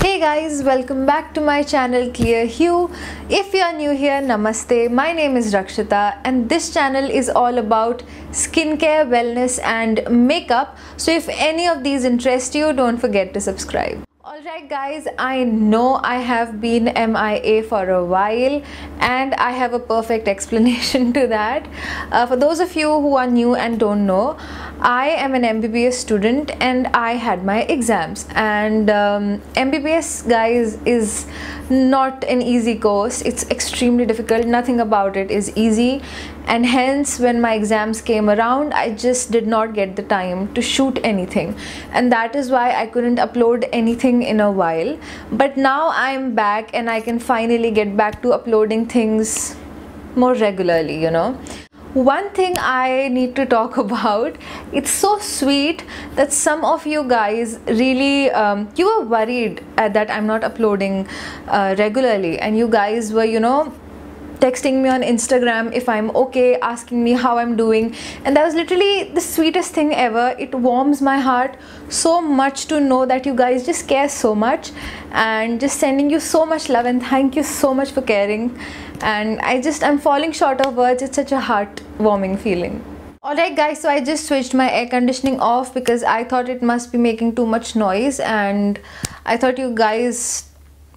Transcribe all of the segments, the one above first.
Hey guys, welcome back to my channel Clear Hue. If you are new here, namaste. My name is Rakshita and this channel is all about skincare, wellness and makeup. So if any of these interest you, don't forget to subscribe. Alright guys, I know I have been MIA for a while and I have a perfect explanation to that. Uh, for those of you who are new and don't know, I am an MBBS student and I had my exams. And um, MBBS guys is not an easy course. It's extremely difficult. Nothing about it is easy. And hence when my exams came around I just did not get the time to shoot anything. And that is why I couldn't upload anything in a while. But now I'm back and I can finally get back to uploading things more regularly you know one thing I need to talk about it's so sweet that some of you guys really um, you were worried that I'm not uploading uh, regularly. And you guys were you know texting me on Instagram if I'm okay, asking me how I'm doing. And that was literally the sweetest thing ever. It warms my heart so much to know that you guys just care so much and just sending you so much love and thank you so much for caring. And I just, I'm falling short of words. It's such a heartwarming feeling. Alright guys, so I just switched my air conditioning off because I thought it must be making too much noise and I thought you guys,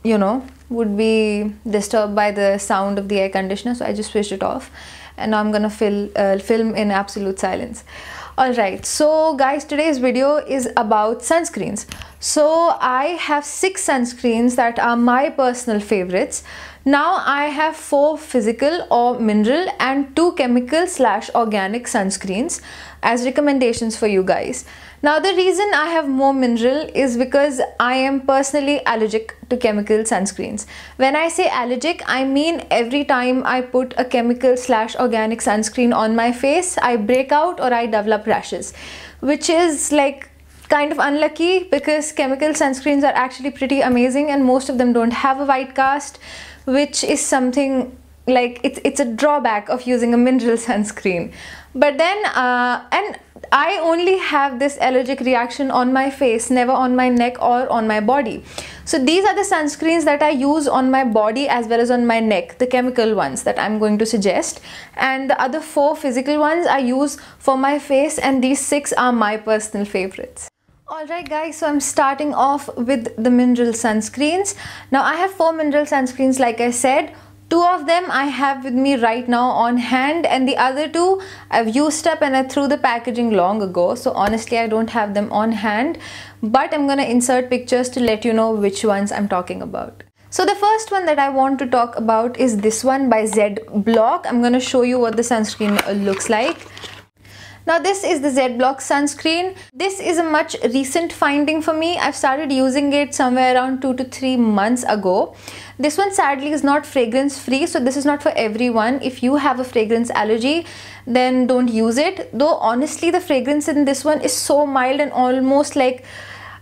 you know, would be disturbed by the sound of the air conditioner so I just switched it off. And now I'm gonna uh, film in absolute silence. Alright so guys today's video is about sunscreens so I have six sunscreens that are my personal favorites now I have four physical or mineral and two chemical slash organic sunscreens as recommendations for you guys now the reason I have more mineral is because I am personally allergic to chemical sunscreens. When I say allergic, I mean every time I put a chemical slash organic sunscreen on my face, I break out or I develop rashes, which is like kind of unlucky because chemical sunscreens are actually pretty amazing and most of them don't have a white cast, which is something like it's, it's a drawback of using a mineral sunscreen. But then, uh, and I only have this allergic reaction on my face, never on my neck or on my body. So these are the sunscreens that I use on my body as well as on my neck, the chemical ones that I'm going to suggest. And the other four physical ones I use for my face and these six are my personal favorites. Alright guys, so I'm starting off with the mineral sunscreens. Now I have four mineral sunscreens like I said Two of them I have with me right now on hand and the other two I've used up and I threw the packaging long ago. So honestly, I don't have them on hand, but I'm gonna insert pictures to let you know which ones I'm talking about. So the first one that I want to talk about is this one by Z Block. I'm gonna show you what the sunscreen looks like. Now this is the Z-Block sunscreen. This is a much recent finding for me. I've started using it somewhere around 2 to 3 months ago. This one sadly is not fragrance free so this is not for everyone. If you have a fragrance allergy then don't use it. Though honestly the fragrance in this one is so mild and almost like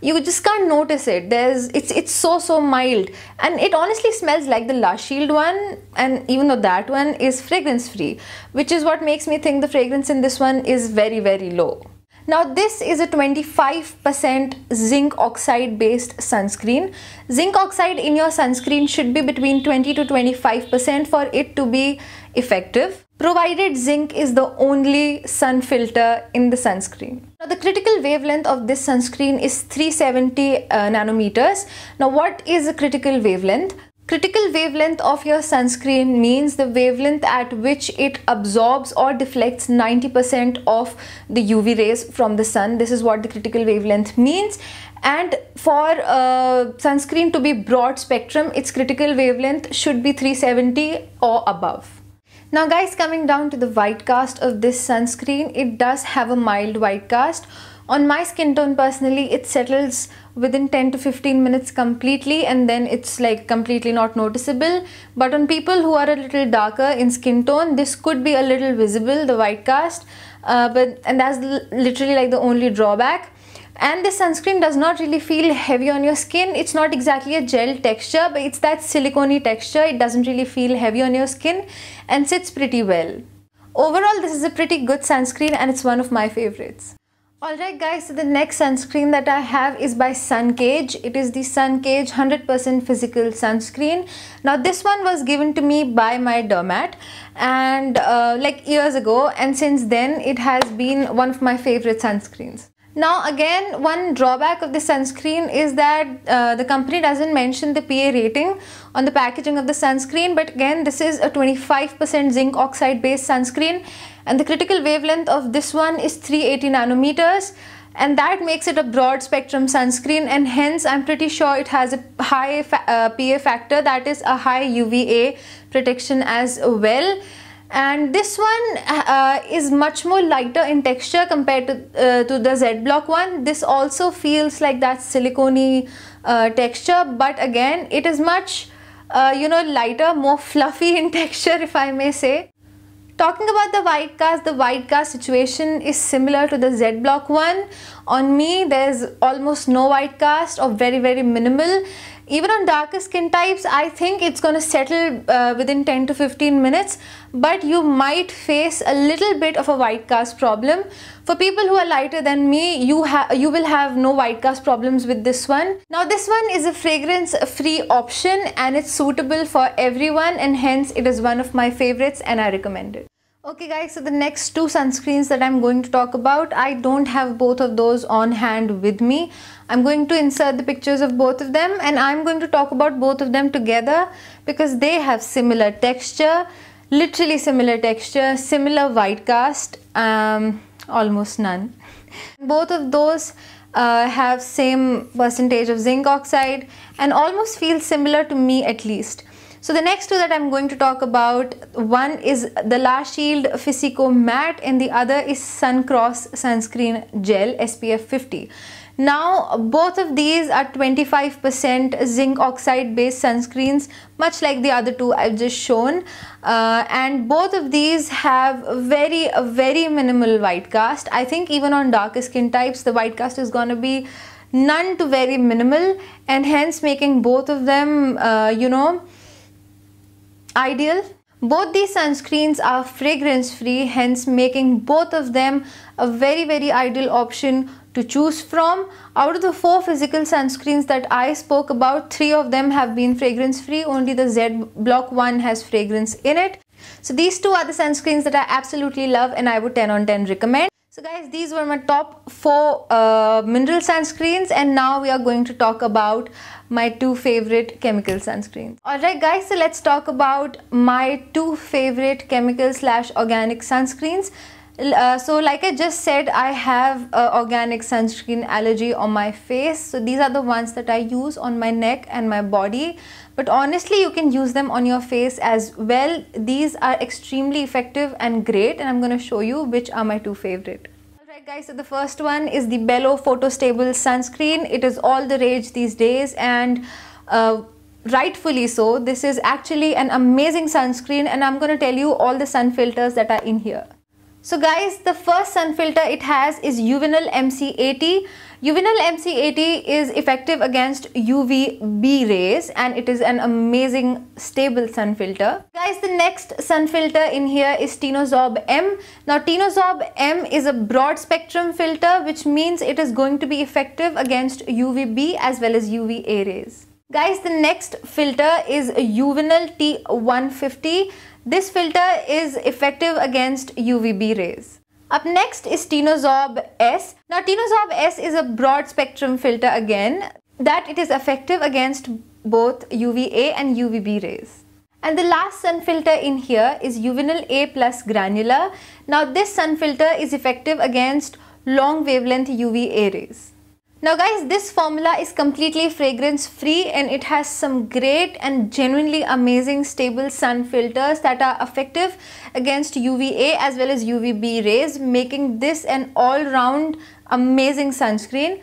you just can't notice it. There's it's it's so so mild. And it honestly smells like the La Shield one and even though that one is fragrance free which is what makes me think the fragrance in this one is very very low. Now this is a 25% zinc oxide based sunscreen. Zinc oxide in your sunscreen should be between 20 to 25% for it to be effective provided zinc is the only sun filter in the sunscreen. Now the critical wavelength of this sunscreen is 370 uh, nanometers. Now what is a critical wavelength? Critical wavelength of your sunscreen means the wavelength at which it absorbs or deflects 90% of the UV rays from the sun. This is what the critical wavelength means. And for uh, sunscreen to be broad spectrum, its critical wavelength should be 370 or above. Now guys coming down to the white cast of this sunscreen, it does have a mild white cast. On my skin tone personally, it settles within 10 to 15 minutes completely and then it's like completely not noticeable. But on people who are a little darker in skin tone, this could be a little visible, the white cast. Uh, but And that's literally like the only drawback and the sunscreen does not really feel heavy on your skin it's not exactly a gel texture but it's that silicone texture it doesn't really feel heavy on your skin and sits pretty well overall this is a pretty good sunscreen and it's one of my favorites Alright guys, so the next sunscreen that I have is by Suncage. It is the Suncage 100% physical sunscreen. Now this one was given to me by my dermat and uh, like years ago and since then it has been one of my favorite sunscreens. Now again one drawback of the sunscreen is that uh, the company doesn't mention the PA rating on the packaging of the sunscreen but again this is a 25% zinc oxide based sunscreen and the critical wavelength of this one is 380 nanometers and that makes it a broad spectrum sunscreen and hence I'm pretty sure it has a high fa uh, PA factor that is a high UVA protection as well and this one uh, is much more lighter in texture compared to, uh, to the Z Block one. This also feels like that silicone uh, texture but again it is much uh, you know lighter, more fluffy in texture if I may say. Talking about the white cast, the white cast situation is similar to the Z Block one. On me, there's almost no white cast or very, very minimal. Even on darker skin types, I think it's going to settle uh, within 10 to 15 minutes, but you might face a little bit of a white cast problem. For people who are lighter than me, you, you will have no white cast problems with this one. Now, this one is a fragrance free option and it's suitable for everyone and hence it is one of my favorites and I recommend it. Okay guys, so the next two sunscreens that I'm going to talk about, I don't have both of those on hand with me. I'm going to insert the pictures of both of them and I'm going to talk about both of them together because they have similar texture, literally similar texture, similar white cast, um, almost none. Both of those uh, have same percentage of zinc oxide and almost feel similar to me at least. So the next two that I'm going to talk about, one is the La Shield Fisico Matte and the other is Suncros Sunscreen Gel SPF 50. Now both of these are 25% zinc oxide based sunscreens much like the other two I've just shown uh, and both of these have very very minimal white cast. I think even on darker skin types the white cast is gonna be none to very minimal and hence making both of them uh, you know ideal. Both these sunscreens are fragrance free hence making both of them a very very ideal option to choose from. Out of the four physical sunscreens that I spoke about, three of them have been fragrance free. Only the Z Block one has fragrance in it. So these two are the sunscreens that I absolutely love and I would 10 on 10 recommend. So guys, these were my top four uh, mineral sunscreens and now we are going to talk about my two favorite chemical sunscreens. Alright guys, so let's talk about my two favorite chemical slash organic sunscreens. Uh, so like I just said, I have organic sunscreen allergy on my face. So these are the ones that I use on my neck and my body. But honestly, you can use them on your face as well. These are extremely effective and great. And I'm going to show you which are my two favorite. Guys, so the first one is the Bello Photo Stable Sunscreen. It is all the rage these days and uh, rightfully so. This is actually an amazing sunscreen and I'm going to tell you all the sun filters that are in here. So guys, the first sun filter it has is Uvinul MC80. Uvinul MC80 is effective against UVB rays and it is an amazing stable sun filter. Guys, the next sun filter in here is Tinosorb M. Now Tinosorb M is a broad spectrum filter which means it is going to be effective against UVB as well as UVA rays. Guys, the next filter is Uvinul T150. This filter is effective against UVB rays. Up next is Tinosorb S. Now Tinosorb S is a broad spectrum filter again that it is effective against both UVA and UVB rays. And the last sun filter in here is Uvinul A plus granular. Now this sun filter is effective against long wavelength UVA rays. Now guys, this formula is completely fragrance free and it has some great and genuinely amazing stable sun filters that are effective against UVA as well as UVB rays making this an all-round amazing sunscreen.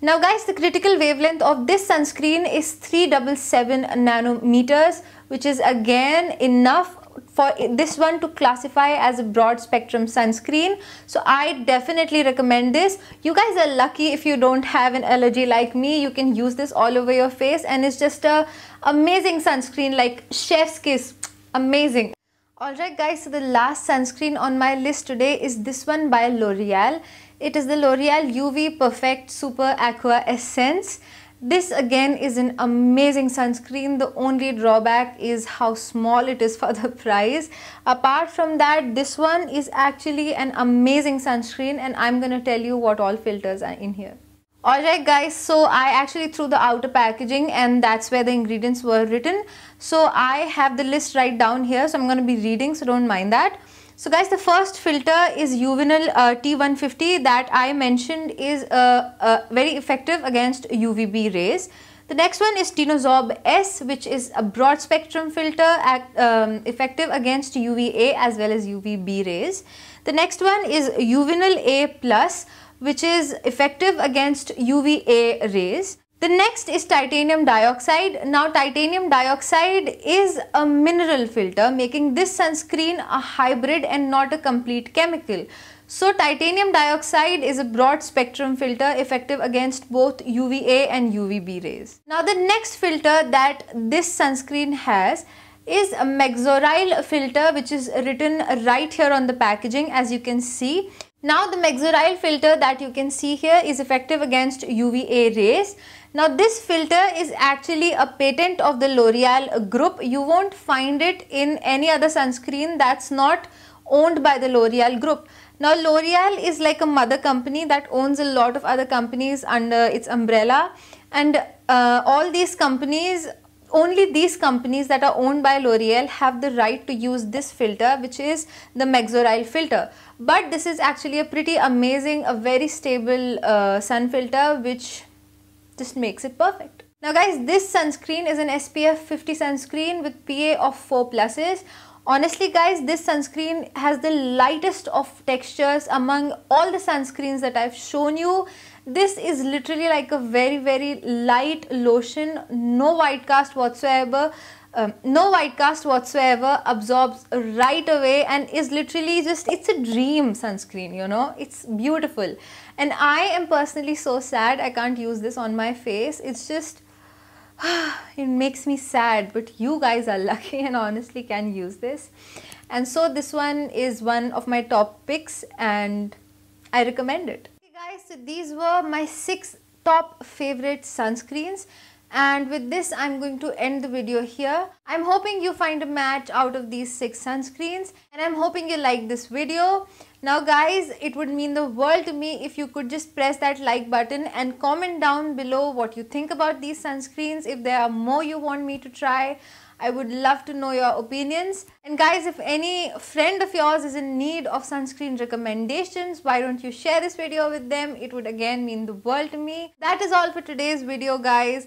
Now guys, the critical wavelength of this sunscreen is 377 nanometers which is again enough for this one to classify as a broad spectrum sunscreen. So I definitely recommend this. You guys are lucky if you don't have an allergy like me. You can use this all over your face and it's just a amazing sunscreen like chef's kiss. Amazing. Alright guys, so the last sunscreen on my list today is this one by L'Oreal. It is the L'Oreal UV Perfect Super Aqua Essence. This again is an amazing sunscreen. The only drawback is how small it is for the price. Apart from that, this one is actually an amazing sunscreen and I'm gonna tell you what all filters are in here. Alright guys, so I actually threw the outer packaging and that's where the ingredients were written. So I have the list right down here, so I'm going to be reading, so don't mind that. So guys, the first filter is Uvinul uh, T150 that I mentioned is uh, uh, very effective against UVB rays. The next one is Tinosorb S which is a broad spectrum filter act, um, effective against UVA as well as UVB rays. The next one is Uvinul A which is effective against UVA rays. The next is titanium dioxide. Now titanium dioxide is a mineral filter making this sunscreen a hybrid and not a complete chemical. So titanium dioxide is a broad spectrum filter effective against both UVA and UVB rays. Now the next filter that this sunscreen has is a Mexoryl filter which is written right here on the packaging as you can see. Now the Mexoryl filter that you can see here is effective against UVA rays. Now this filter is actually a patent of the L'Oreal group. You won't find it in any other sunscreen that's not owned by the L'Oreal group. Now L'Oreal is like a mother company that owns a lot of other companies under its umbrella and uh, all these companies only these companies that are owned by L'Oreal have the right to use this filter which is the Mexoryl filter. But this is actually a pretty amazing, a very stable uh, sun filter which just makes it perfect. Now guys, this sunscreen is an SPF 50 sunscreen with PA of 4 pluses. Honestly guys, this sunscreen has the lightest of textures among all the sunscreens that I've shown you this is literally like a very very light lotion no white cast whatsoever um, no white cast whatsoever absorbs right away and is literally just it's a dream sunscreen you know? It's beautiful. And i am personally so sad i can't use this on my face. It's just it makes me sad but you guys are lucky and honestly can use this. And so this one is one of my top picks and i recommend it. Guys, so these were my six top favorite sunscreens and with this I'm going to end the video here. I'm hoping you find a match out of these six sunscreens and I'm hoping you like this video. Now guys, it would mean the world to me if you could just press that like button and comment down below what you think about these sunscreens. If there are more you want me to try, I would love to know your opinions. And guys, if any friend of yours is in need of sunscreen recommendations, why don't you share this video with them? It would again mean the world to me. That is all for today's video, guys.